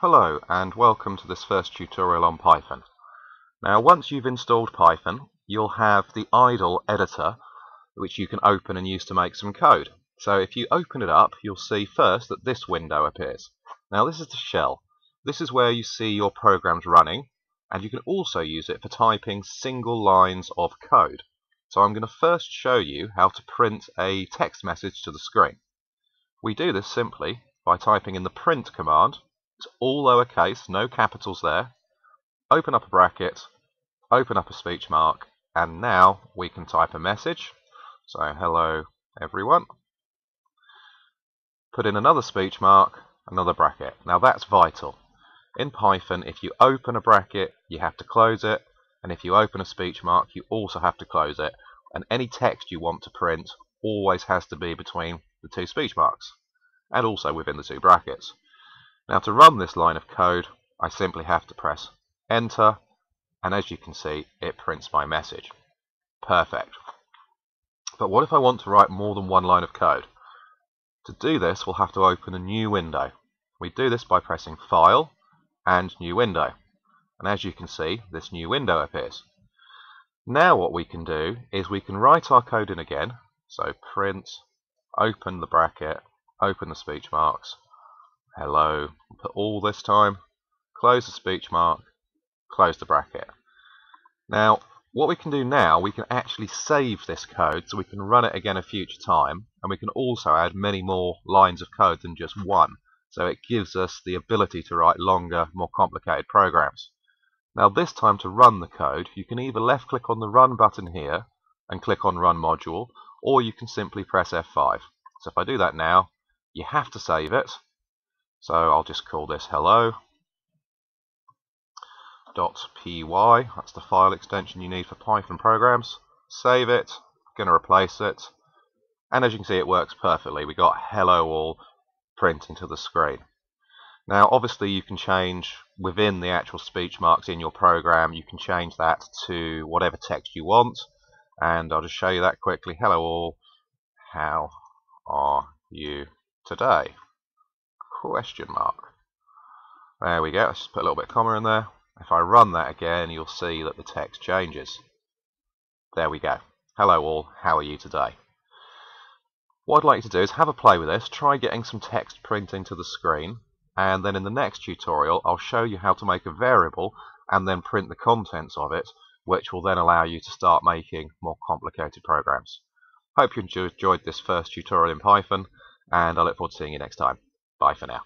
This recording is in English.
Hello and welcome to this first tutorial on Python. Now once you've installed Python you'll have the idle editor which you can open and use to make some code. So if you open it up you'll see first that this window appears. Now this is the shell. This is where you see your programs running and you can also use it for typing single lines of code. So I'm going to first show you how to print a text message to the screen. We do this simply by typing in the print command. It's all lowercase, no capitals there. Open up a bracket, open up a speech mark, and now we can type a message. So hello everyone. Put in another speech mark, another bracket. Now that's vital. In Python, if you open a bracket, you have to close it, and if you open a speech mark, you also have to close it. And any text you want to print always has to be between the two speech marks and also within the two brackets. Now to run this line of code I simply have to press enter and as you can see it prints my message. Perfect. But what if I want to write more than one line of code? To do this we'll have to open a new window. We do this by pressing file and new window and as you can see this new window appears. Now what we can do is we can write our code in again so print open the bracket open the speech marks, hello, put all this time, close the speech mark, close the bracket. Now, what we can do now, we can actually save this code so we can run it again a future time, and we can also add many more lines of code than just one. So it gives us the ability to write longer, more complicated programs. Now this time to run the code, you can either left click on the run button here and click on run module, or you can simply press F5. So if I do that now, you have to save it. So I'll just call this hello .py. That's the file extension you need for Python programs. Save it. Going to replace it. And as you can see, it works perfectly. We got hello all printing to the screen. Now, obviously, you can change within the actual speech marks in your program. You can change that to whatever text you want. And I'll just show you that quickly. Hello all. How are you today? Question mark. There we go. Let's just put a little bit of comma in there. If I run that again, you'll see that the text changes. There we go. Hello all, how are you today? What I'd like you to do is have a play with this, try getting some text printing to the screen, and then in the next tutorial I'll show you how to make a variable and then print the contents of it, which will then allow you to start making more complicated programs. Hope you enjoyed this first tutorial in Python, and I look forward to seeing you next time. Bye for now.